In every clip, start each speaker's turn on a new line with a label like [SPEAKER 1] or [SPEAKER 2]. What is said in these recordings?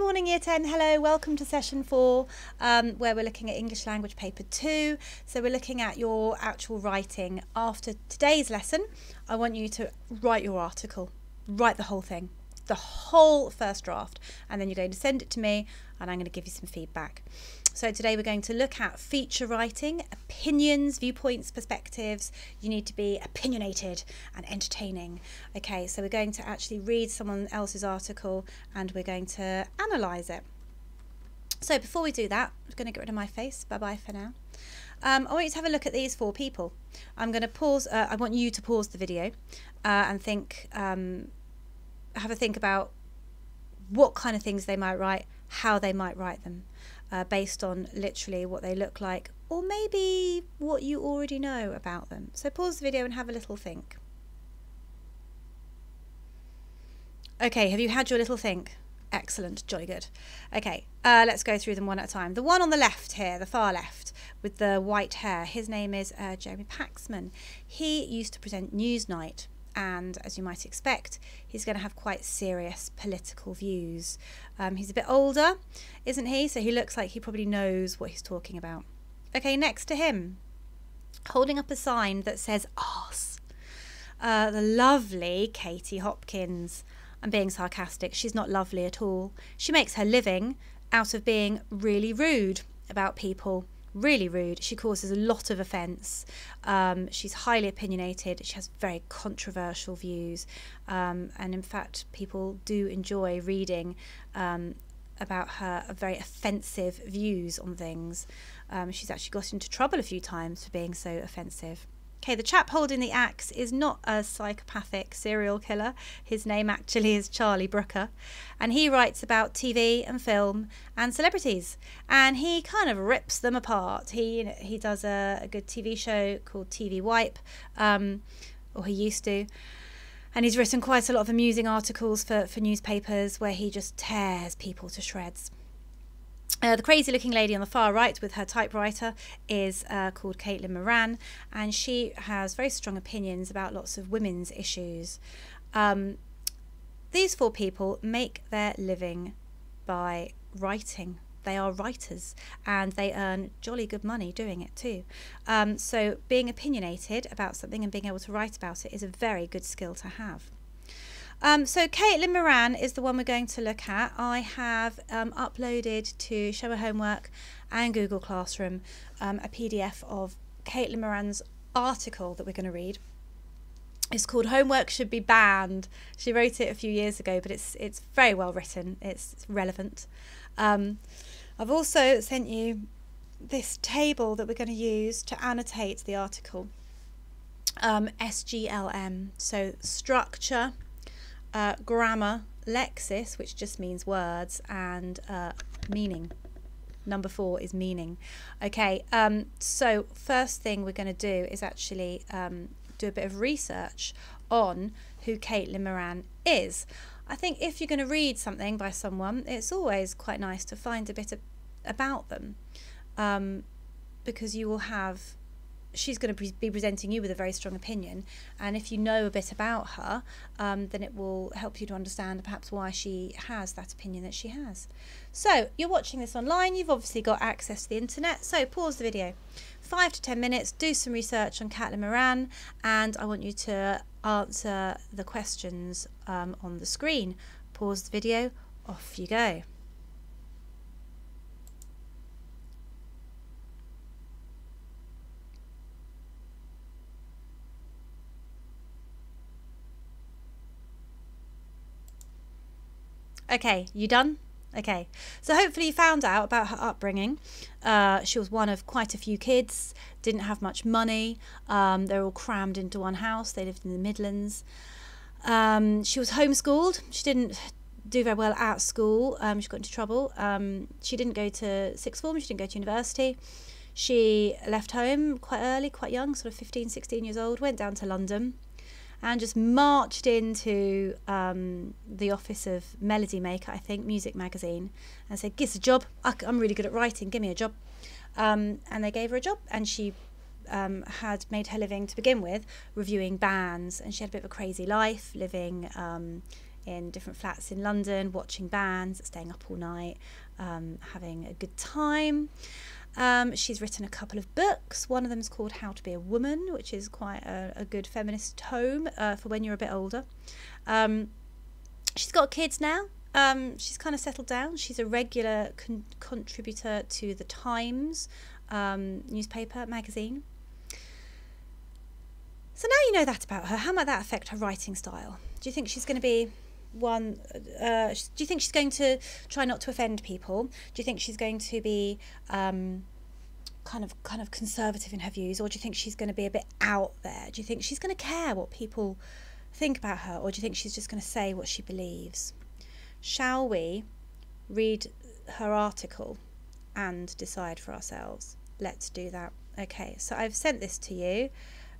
[SPEAKER 1] morning, Year 10. Hello, welcome to session four, um, where we're looking at English language paper two. So, we're looking at your actual writing. After today's lesson, I want you to write your article, write the whole thing, the whole first draft, and then you're going to send it to me, and I'm going to give you some feedback. So today we're going to look at feature writing, opinions, viewpoints, perspectives. You need to be opinionated and entertaining. Okay, so we're going to actually read someone else's article and we're going to analyse it. So before we do that, I'm going to get rid of my face. Bye-bye for now. Um, I want you to have a look at these four people. I'm going to pause. Uh, I want you to pause the video uh, and think, um, have a think about what kind of things they might write, how they might write them uh, based on literally what they look like or maybe what you already know about them. So pause the video and have a little think. Okay, have you had your little think? Excellent, jolly good. Okay, uh, let's go through them one at a time. The one on the left here, the far left, with the white hair, his name is uh, Jeremy Paxman. He used to present Newsnight and as you might expect, he's going to have quite serious political views. Um, he's a bit older, isn't he? So he looks like he probably knows what he's talking about. Okay, next to him, holding up a sign that says arse. Uh, the lovely Katie Hopkins. I'm being sarcastic. She's not lovely at all. She makes her living out of being really rude about people really rude. She causes a lot of offence. Um, she's highly opinionated. She has very controversial views. Um, and in fact, people do enjoy reading um, about her very offensive views on things. Um, she's actually got into trouble a few times for being so offensive. Okay, the chap holding the axe is not a psychopathic serial killer. His name actually is Charlie Brooker. And he writes about TV and film and celebrities. And he kind of rips them apart. He he does a, a good TV show called TV Wipe, um, or he used to. And he's written quite a lot of amusing articles for, for newspapers where he just tears people to shreds. Uh, the crazy looking lady on the far right with her typewriter is uh, called Caitlin Moran, and she has very strong opinions about lots of women's issues. Um, these four people make their living by writing. They are writers and they earn jolly good money doing it too. Um, so, being opinionated about something and being able to write about it is a very good skill to have. Um, so Caitlin Moran is the one we're going to look at. I have um, uploaded to Show Homework and Google Classroom um, a PDF of Caitlin Moran's article that we're going to read. It's called Homework Should Be Banned. She wrote it a few years ago, but it's it's very well written. It's, it's relevant. Um, I've also sent you this table that we're going to use to annotate the article. Um, SGLM, so structure, uh, grammar, lexis, which just means words, and uh, meaning. Number four is meaning. Okay, um, so first thing we're going to do is actually um, do a bit of research on who Caitlin Moran is. I think if you're going to read something by someone, it's always quite nice to find a bit of, about them um, because you will have she's going to be presenting you with a very strong opinion. And if you know a bit about her, um, then it will help you to understand perhaps why she has that opinion that she has. So you're watching this online, you've obviously got access to the internet. So pause the video, five to 10 minutes, do some research on Caitlin Moran, and I want you to answer the questions um, on the screen. Pause the video, off you go. Okay, you done? Okay, so hopefully you found out about her upbringing. Uh, she was one of quite a few kids, didn't have much money. Um, they were all crammed into one house. They lived in the Midlands. Um, she was homeschooled. She didn't do very well at school. Um, she got into trouble. Um, she didn't go to sixth form. She didn't go to university. She left home quite early, quite young, sort of 15, 16 years old, went down to London and just marched into um, the office of Melody Maker, I think, Music Magazine, and said, "Give us a job. I'm really good at writing. Give me a job." Um, and they gave her a job, and she um, had made her living to begin with reviewing bands, and she had a bit of a crazy life living um, in different flats in London, watching bands, staying up all night, um, having a good time. Um, she's written a couple of books. One of them is called How to Be a Woman, which is quite a, a good feminist tome uh, for when you're a bit older. Um, she's got kids now. Um, she's kind of settled down. She's a regular con- contributor to the Times um, newspaper magazine. So now you know that about her. How might that affect her writing style? Do you think she's going to be one? Uh, do you think she's going to try not to offend people? Do you think she's going to be um, kind of kind of conservative in her views, or do you think she's going to be a bit out there? Do you think she's going to care what people think about her, or do you think she's just going to say what she believes? Shall we read her article and decide for ourselves? Let's do that. Okay, so I've sent this to you,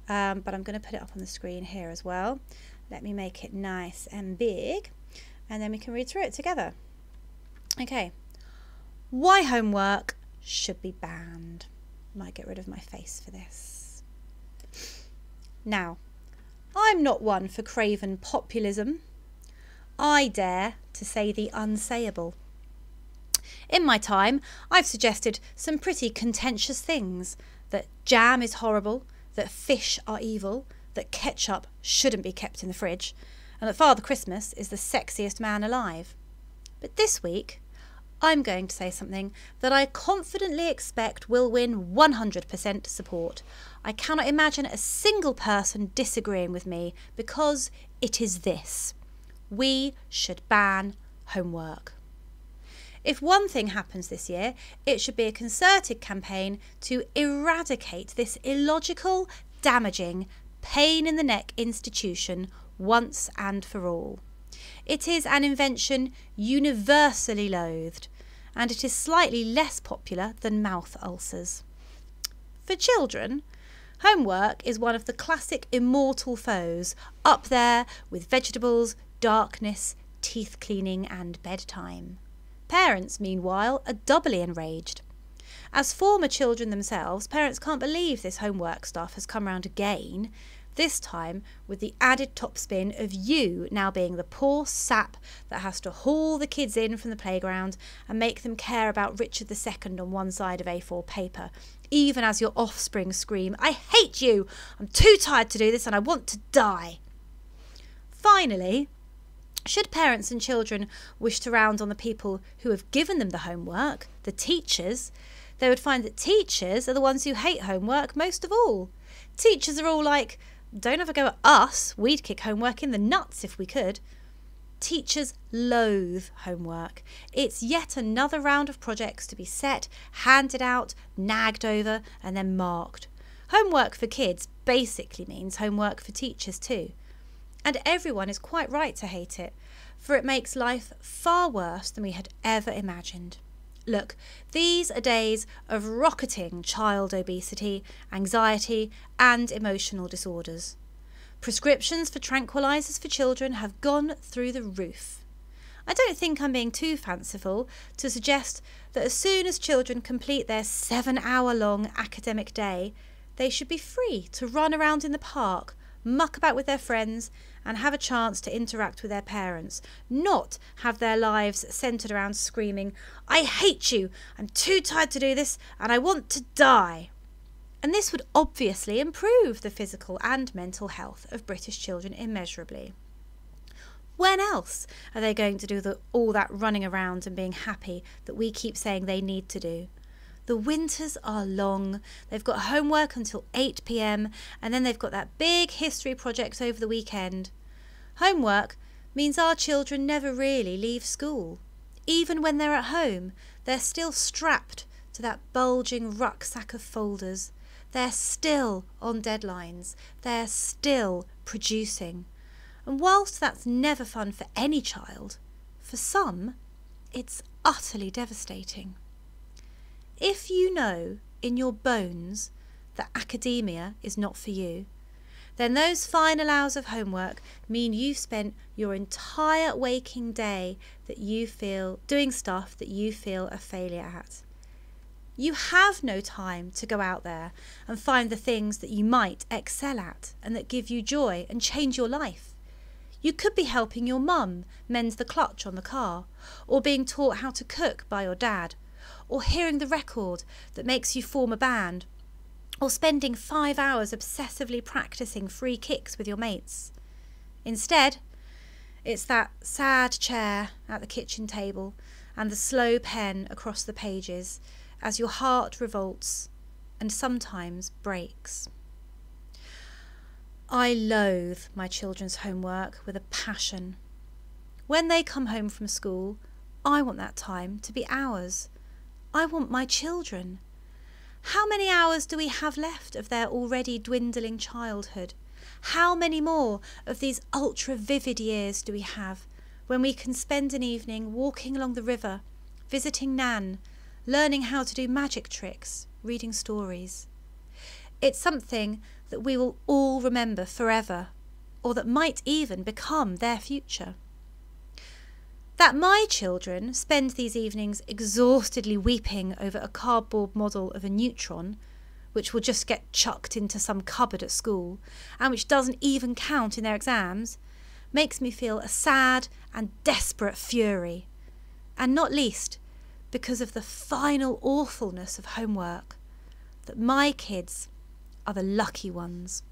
[SPEAKER 1] um, but I'm going to put it up on the screen here as well. Let me make it nice and big, and then we can read through it together. Okay, why homework should be banned. Might get rid of my face for this. Now, I'm not one for craven populism. I dare to say the unsayable. In my time, I've suggested some pretty contentious things that jam is horrible, that fish are evil, that ketchup shouldn't be kept in the fridge, and that Father Christmas is the sexiest man alive. But this week, I'm going to say something that I confidently expect will win 100% support. I cannot imagine a single person disagreeing with me because it is this we should ban homework. If one thing happens this year, it should be a concerted campaign to eradicate this illogical, damaging, pain in the neck institution once and for all. It is an invention universally loathed, and it is slightly less popular than mouth ulcers. For children, homework is one of the classic immortal foes, up there with vegetables, darkness, teeth cleaning, and bedtime. Parents, meanwhile, are doubly enraged. As former children themselves, parents can't believe this homework stuff has come round again, this time with the added topspin of you now being the poor sap that has to haul the kids in from the playground and make them care about Richard II on one side of A4 paper, even as your offspring scream, I hate you! I'm too tired to do this and I want to die! Finally, should parents and children wish to round on the people who have given them the homework, the teachers, they would find that teachers are the ones who hate homework most of all. Teachers are all like, don't a go at us, we'd kick homework in the nuts if we could. Teachers loathe homework. It's yet another round of projects to be set, handed out, nagged over, and then marked. Homework for kids basically means homework for teachers too. And everyone is quite right to hate it, for it makes life far worse than we had ever imagined. Look, these are days of rocketing child obesity, anxiety, and emotional disorders. Prescriptions for tranquilizers for children have gone through the roof. I don't think I'm being too fanciful to suggest that as soon as children complete their seven hour long academic day, they should be free to run around in the park, muck about with their friends, and have a chance to interact with their parents, not have their lives centered around screaming, I hate you, I'm too tired to do this, and I want to die. And this would obviously improve the physical and mental health of British children immeasurably. When else are they going to do the, all that running around and being happy that we keep saying they need to do? The winters are long. They've got homework until 8 pm, and then they've got that big history project over the weekend. Homework means our children never really leave school. Even when they're at home, they're still strapped to that bulging rucksack of folders. They're still on deadlines. They're still producing. And whilst that's never fun for any child, for some, it's utterly devastating. If you know in your bones that academia is not for you, then those final hours of homework mean you've spent your entire waking day that you feel doing stuff that you feel a failure at. You have no time to go out there and find the things that you might excel at and that give you joy and change your life. You could be helping your mum mend the clutch on the car, or being taught how to cook by your dad, or hearing the record that makes you form a band, or spending five hours obsessively practicing free kicks with your mates. Instead, it's that sad chair at the kitchen table and the slow pen across the pages as your heart revolts and sometimes breaks. I loathe my children's homework with a passion. When they come home from school, I want that time to be ours. I want my children. How many hours do we have left of their already dwindling childhood? How many more of these ultra vivid years do we have when we can spend an evening walking along the river, visiting Nan, learning how to do magic tricks, reading stories? It's something that we will all remember forever, or that might even become their future. That my children spend these evenings exhaustedly weeping over a cardboard model of a neutron which will just get chucked into some cupboard at school, and which doesn't even count in their exams, makes me feel a sad and desperate fury, and not least because of the final awfulness of homework, that my kids are the lucky ones.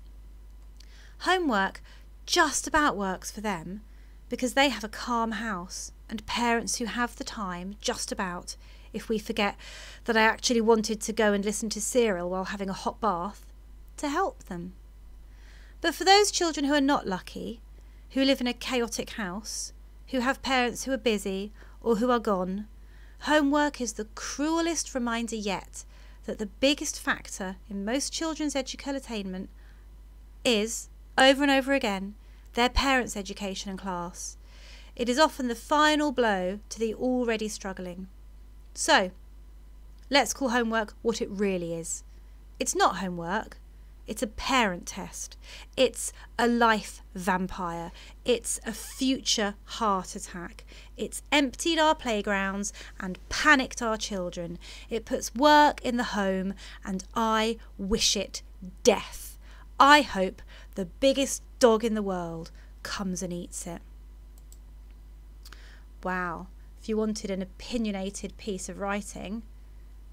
[SPEAKER 1] Homework just about works for them because they have a calm house and parents who have the time just about if we forget that I actually wanted to go and listen to Serial while having a hot bath, to help them. But for those children who are not lucky, who live in a chaotic house, who have parents who are busy or who are gone, homework is the cruelest reminder yet that the biggest factor in most children's educational attainment is, over and over again, their parents' education and class. It is often the final blow to the already struggling. So, let's call homework what it really is. It's not homework, it's a parent test. It's a life vampire. It's a future heart attack. It's emptied our playgrounds and panicked our children. It puts work in the home, and I wish it death. I hope the biggest dog in the world comes and eats it. Wow if you wanted an opinionated piece of writing,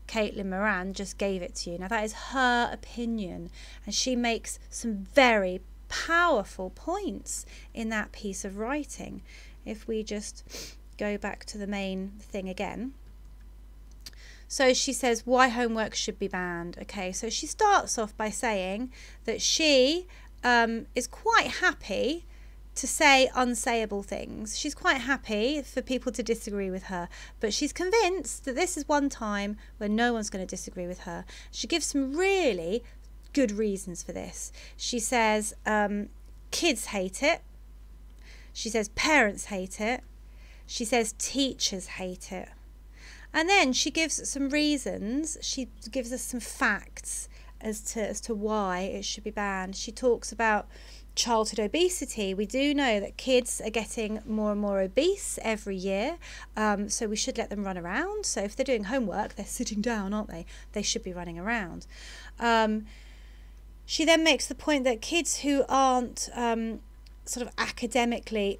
[SPEAKER 1] Caitlin Moran just gave it to you. Now, that is her opinion, and she makes some very powerful points in that piece of writing. If we just go back to the main thing again. So she says why homework should be banned. Okay, so she starts off by saying that she um, is quite happy to say unsayable things. She's quite happy for people to disagree with her, but she's convinced that this is one time when no one's going to disagree with her. She gives some really good reasons for this. She says um, kids hate it. She says parents hate it. She says teachers hate it. And then she gives some reasons. She gives us some facts as to as to why it should be banned. She talks about childhood obesity, we do know that kids are getting more and more obese every year. Um, so we should let them run around. So if they're doing homework, they're sitting down, aren't they? They should be running around. Um, she then makes the point that kids who aren't um, sort of academically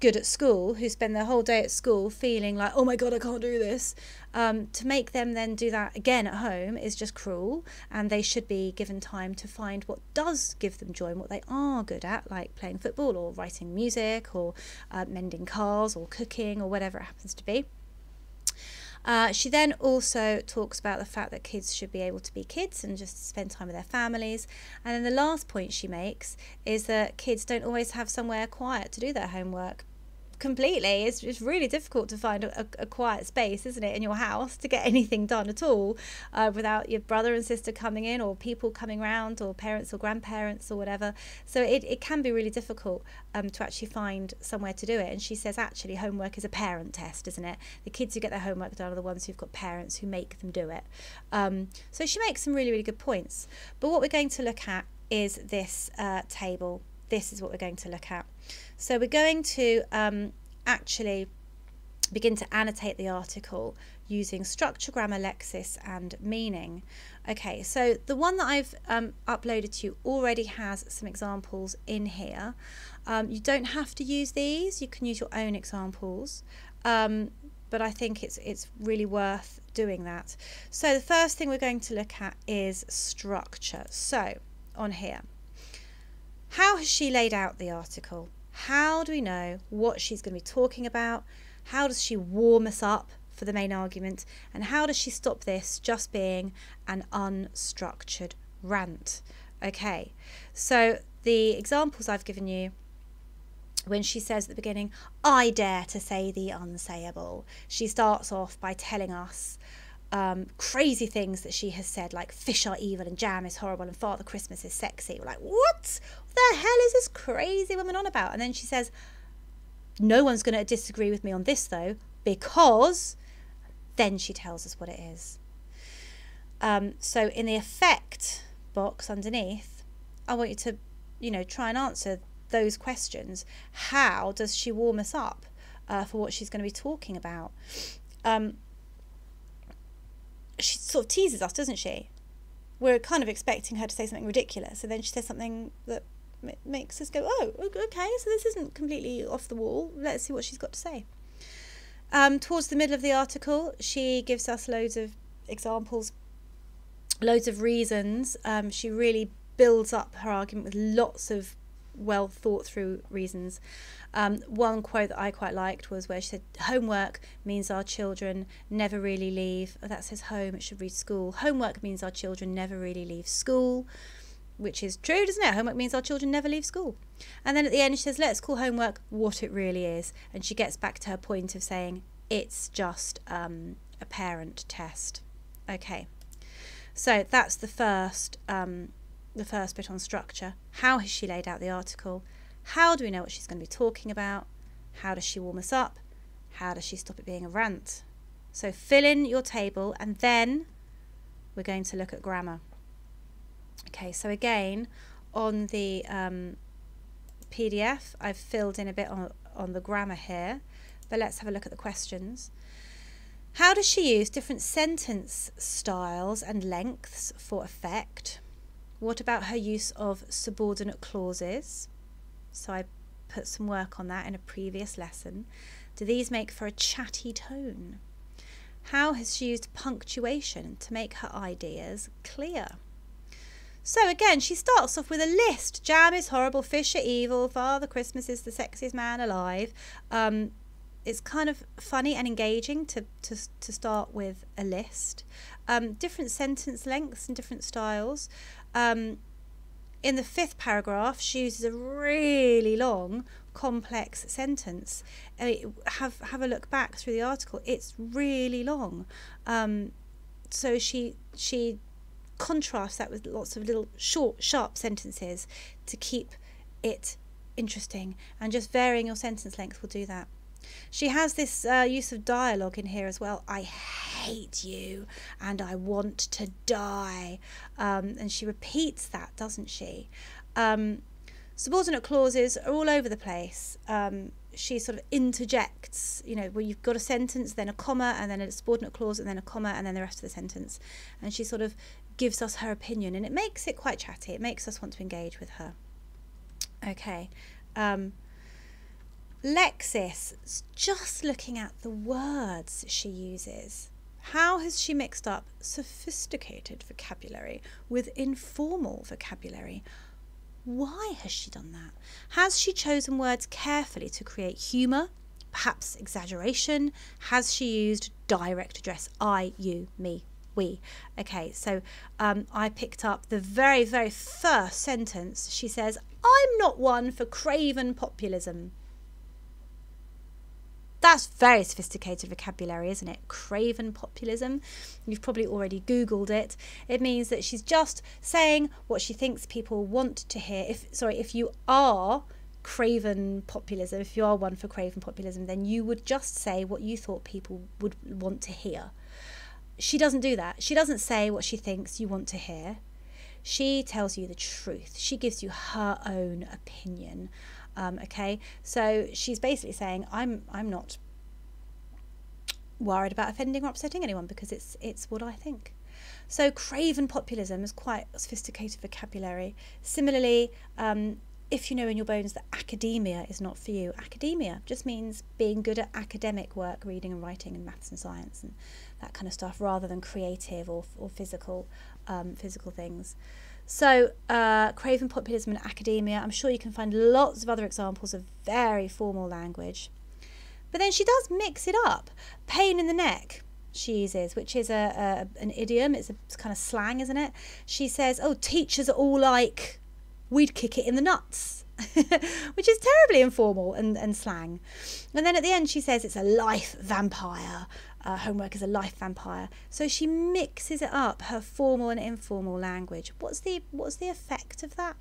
[SPEAKER 1] good at school, who spend their whole day at school feeling like, oh my God, I can't do this, um, to make them then do that again at home is just cruel. And they should be given time to find what does give them joy and what they are good at, like playing football or writing music or uh, mending cars or cooking or whatever it happens to be. Uh, she then also talks about the fact that kids should be able to be kids and just spend time with their families. And then the last point she makes is that kids don't always have somewhere quiet to do their homework completely. It's, it's really difficult to find a, a, quiet space, isn't it, in your house to get anything done at all uh, without your brother and sister coming in or people coming round or parents or grandparents or whatever. So it, it can be really difficult um, to actually find somewhere to do it. And she says actually homework is a parent test, isn't it? The kids who get their homework done are the ones who've got parents who make them do it. Um, so she makes some really, really good points. But what we're going to look at is this uh, table. This is what we're going to look at. So we're going to um, actually begin to annotate the article using structure, grammar, lexis, and meaning. Okay, so the one that I've um, uploaded to you already has some examples in here. Um, you don't have to use these. You can use your own examples. Um, but I think it's it's really worth doing that. So the first thing we're going to look at is structure. So on here, how has she laid out the article? How do we know what she's going to be talking about? How does she warm us up for the main argument? And how does she stop this just being an unstructured rant? Okay, so the examples I've given you when she says at the beginning, I dare to say the unsayable, she starts off by telling us um, crazy things that she has said, like fish are evil and jam is horrible and Father Christmas is sexy. We're like, what? The hell is this crazy woman on about? And then she says, no one's going to disagree with me on this though, because then she tells us what it is. Um, so in the effect box underneath, I want you to, you know, try and answer those questions. How does she warm us up uh, for what she's going to be talking about? Um, she sort of teases us, doesn't she? We're kind of expecting her to say something ridiculous, and then she says something that makes us go, "Oh, okay, so this isn't completely off the wall. Let's see what she's got to say." Um, towards the middle of the article, she gives us loads of examples, loads of reasons. Um, she really builds up her argument with lots of well thought through reasons. Um, one quote that I quite liked was where she said, Homework means our children never really leave. Oh, that says home, it should read school. Homework means our children never really leave school, which is true, doesn't it? Homework means our children never leave school. And then at the end, she says, Let's call homework what it really is. And she gets back to her point of saying, It's just um, a parent test. Okay. So that's the first um, the first bit on structure. How has she laid out the article? How do we know what she's going to be talking about? How does she warm us up? How does she stop it being a rant? So fill in your table and then we're going to look at grammar. Okay, so again, on the um, PDF, I've filled in a bit on, on the grammar here, but let's have a look at the questions. How does she use different sentence styles and lengths for effect? What about her use of subordinate clauses? So I put some work on that in a previous lesson. Do these make for a chatty tone? How has she used punctuation to make her ideas clear? So again, she starts off with a list. Jam is horrible, fish are evil, Father Christmas is the sexiest man alive. Um, it's kind of funny and engaging to, to, to start with a list. Um, different sentence lengths and different styles. Um, in the fifth paragraph, she uses a really long, complex sentence. Uh, have have a look back through the article; it's really long. Um, so she she contrasts that with lots of little short, sharp sentences to keep it interesting. And just varying your sentence length will do that. She has this uh, use of dialogue in here as well. I hate you and I want to die. Um, and she repeats that, doesn't she? Um, subordinate clauses are all over the place. Um, she sort of interjects, you know, where you've got a sentence, then a comma, and then a subordinate clause, and then a comma, and then the rest of the sentence. And she sort of gives us her opinion, and it makes it quite chatty. It makes us want to engage with her. Okay. Um, Lexis, just looking at the words she uses. How has she mixed up sophisticated vocabulary with informal vocabulary? Why has she done that? Has she chosen words carefully to create humour, perhaps exaggeration? Has she used direct address I, you, me, we? Okay, so um, I picked up the very, very first sentence. She says, I'm not one for craven populism. That's very sophisticated vocabulary, isn't it? Craven populism. You've probably already Googled it. It means that she's just saying what she thinks people want to hear. If sorry, if you are craven populism, if you are one for craven populism, then you would just say what you thought people would want to hear. She doesn't do that. She doesn't say what she thinks you want to hear. She tells you the truth. She gives you her own opinion. Um, okay, so she's basically saying, "I'm I'm not worried about offending or upsetting anyone because it's it's what I think." So craven populism is quite sophisticated vocabulary. Similarly, um, if you know in your bones that academia is not for you, academia just means being good at academic work, reading and writing and maths and science and that kind of stuff, rather than creative or, or physical um, physical things. So, uh, craven populism in academia. I'm sure you can find lots of other examples of very formal language. But then she does mix it up. Pain in the neck, she uses, which is a, a an idiom. It's a kind of slang, isn't it? She says, "Oh, teachers are all like we'd kick it in the nuts, which is terribly informal and, and slang. And then at the end, she says it's a life vampire. Uh, homework is a life vampire. So she mixes it up, her formal and informal language. What's the what's the effect of that?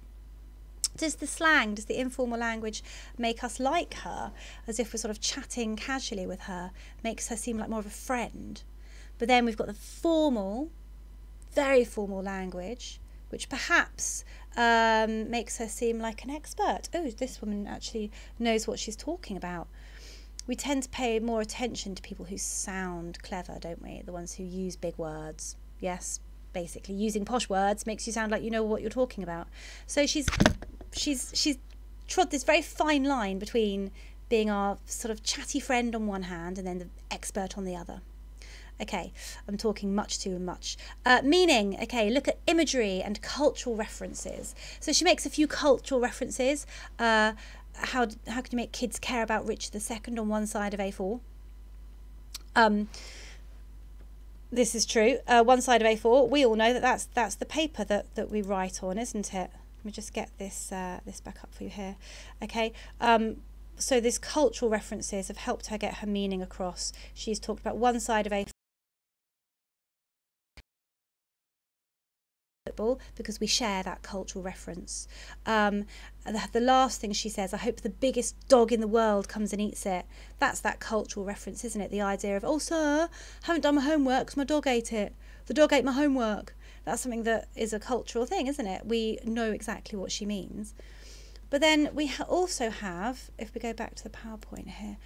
[SPEAKER 1] Does the slang, does the informal language make us like her, as if we're sort of chatting casually with her, makes her seem like more of a friend? But then we've got the formal, very formal language, which perhaps um, makes her seem like an expert. Oh, this woman actually knows what she's talking about. We tend to pay more attention to people who sound clever, don't we? The ones who use big words. Yes, basically using posh words makes you sound like you know what you're talking about. So she's she's she's trod this very fine line between being our sort of chatty friend on one hand and then the expert on the other. Okay, I'm talking much too much. Uh, meaning, okay, look at imagery and cultural references. So she makes a few cultural references. Uh, how, how can you make kids care about Richard II on one side of A4? Um, this is true. Uh, one side of A4. We all know that that's that's the paper that, that we write on, isn't it? Let me just get this uh, this back up for you here. Okay. Um, so these cultural references have helped her get her meaning across. She's talked about one side of A4 because we share that cultural reference. Um, the, the last thing she says, I hope the biggest dog in the world comes and eats it. That's that cultural reference, isn't it? The idea of, oh, sir, haven't done my homework because my dog ate it. The dog ate my homework. That's something that is a cultural thing, isn't it? We know exactly what she means. But then we ha- also have, if we go back to the PowerPoint here,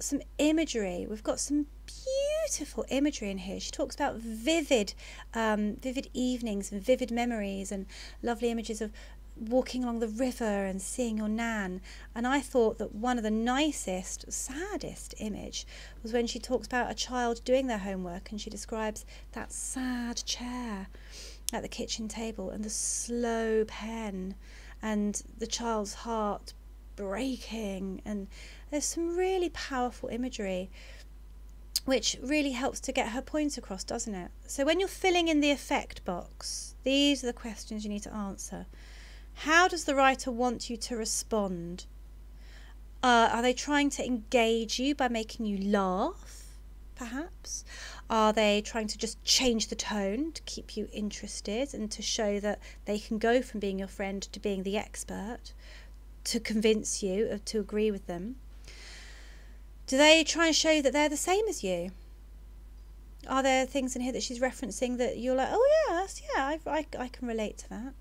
[SPEAKER 1] some imagery. We've got some beautiful imagery in here. She talks about vivid, um, vivid evenings and vivid memories and lovely images of walking along the river and seeing your nan. And I thought that one of the nicest, saddest image was when she talks about a child doing their homework and she describes that sad chair at the kitchen table and the slow pen and the child's heart breaking and there's some really powerful imagery which really helps to get her point across, doesn't it? So when you're filling in the effect box, these are the questions you need to answer. How does the writer want you to respond? Uh, are they trying to engage you by making you laugh, perhaps? Are they trying to just change the tone to keep you interested and to show that they can go from being your friend to being the expert, to convince you, to agree with them? Do they try and show that they're the same as you? Are there things in here that she's referencing that you're like, oh yes, yeah, I, I, I can relate to that?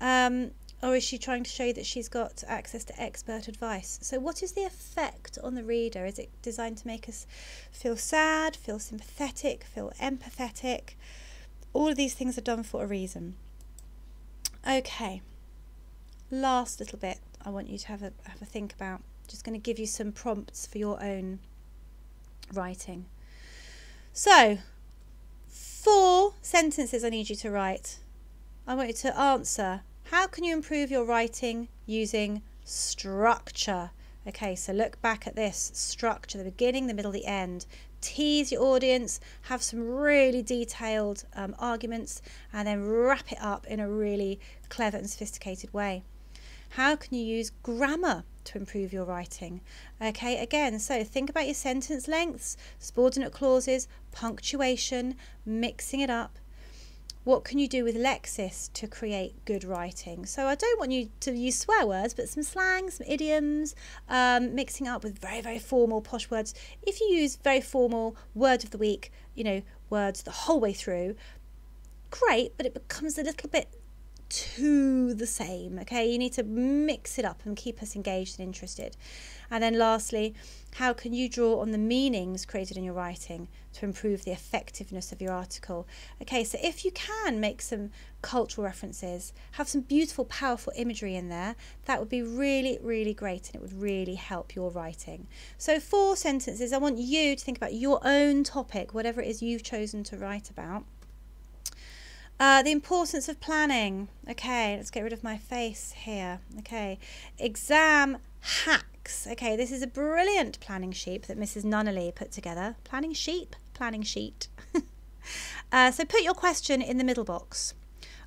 [SPEAKER 1] Um, or is she trying to show that she's got access to expert advice? So, what is the effect on the reader? Is it designed to make us feel sad, feel sympathetic, feel empathetic? All of these things are done for a reason. Okay, last little bit I want you to have a, have a think about just going to give you some prompts for your own writing. So, four sentences I need you to write. I want you to answer how can you improve your writing using structure? Okay, so look back at this structure the beginning, the middle, the end. Tease your audience, have some really detailed um, arguments, and then wrap it up in a really clever and sophisticated way. How can you use grammar to improve your writing? Okay, again, so think about your sentence lengths, subordinate clauses, punctuation, mixing it up. What can you do with Lexis to create good writing? So I don't want you to use swear words, but some slang, some idioms, um, mixing up with very, very formal, posh words. If you use very formal word of the week, you know, words the whole way through, great, but it becomes a little bit too the same. Okay, you need to mix it up and keep us engaged and interested. And then lastly, how can you draw on the meanings created in your writing to improve the effectiveness of your article? Okay, so if you can make some cultural references, have some beautiful, powerful imagery in there, that would be really, really great and it would really help your writing. So, four sentences, I want you to think about your own topic, whatever it is you've chosen to write about. Uh, the importance of planning. Okay, let's get rid of my face here. Okay, exam hacks. Okay, this is a brilliant planning sheet that Mrs. Nunnally put together. Planning sheep? Planning sheet. uh, so put your question in the middle box.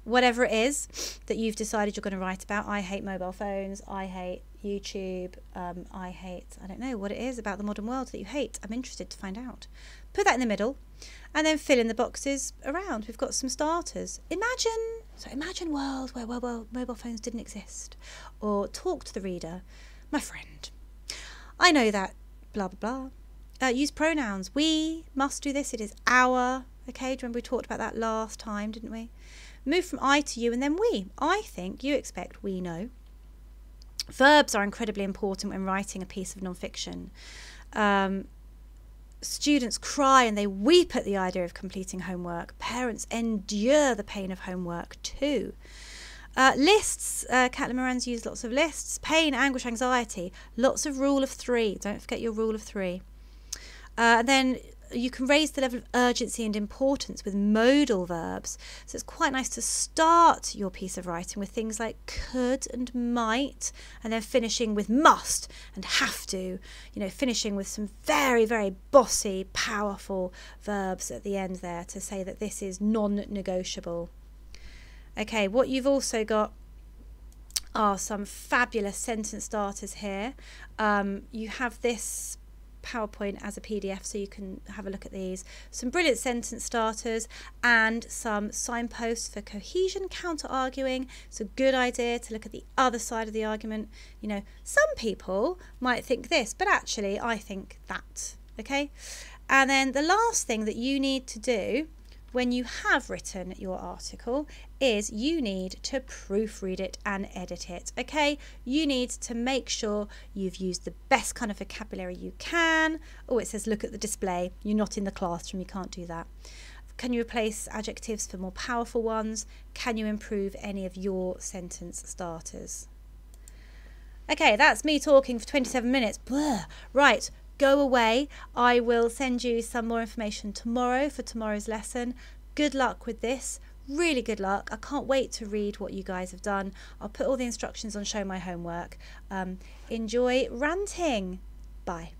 [SPEAKER 1] Whatever it is that you've decided you're going to write about. I hate mobile phones. I hate YouTube. Um, I hate, I don't know what it is about the modern world that you hate. I'm interested to find out. Put that in the middle and then fill in the boxes around. We've got some starters. Imagine, so imagine world where well, mobile phones didn't exist. Or talk to the reader my friend. I know that, blah, blah, blah. Uh, use pronouns. We must do this. It is our. Okay, remember we talked about that last time, didn't we? Move from I to you and then we. I think you expect we know. Verbs are incredibly important when writing a piece of nonfiction. Um, students cry and they weep at the idea of completing homework. Parents endure the pain of homework too. Uh, lists, uh, Caitlin Moran's used lots of lists. Pain, anguish, anxiety. Lots of rule of three. Don't forget your rule of three. Uh, then you can raise the level of urgency and importance with modal verbs. So it's quite nice to start your piece of writing with things like could and might, and then finishing with must and have to. You know, finishing with some very, very bossy, powerful verbs at the end there to say that this is non negotiable. Okay, what you've also got are some fabulous sentence starters here. Um, you have this PowerPoint as a PDF so you can have a look at these. Some brilliant sentence starters and some signposts for cohesion counter arguing. It's a good idea to look at the other side of the argument. You know, some people might think this, but actually I think that. Okay? And then the last thing that you need to do when you have written your article is you need to proofread it and edit it. Okay, you need to make sure you've used the best kind of vocabulary you can. Oh, it says look at the display. You're not in the classroom, you can't do that. Can you replace adjectives for more powerful ones? Can you improve any of your sentence starters? Okay, that's me talking for 27 minutes. Blah. Right, go away. I will send you some more information tomorrow for tomorrow's lesson. Good luck with this. Really good luck. I can't wait to read what you guys have done. I'll put all the instructions on Show My Homework. Um, enjoy ranting. Bye.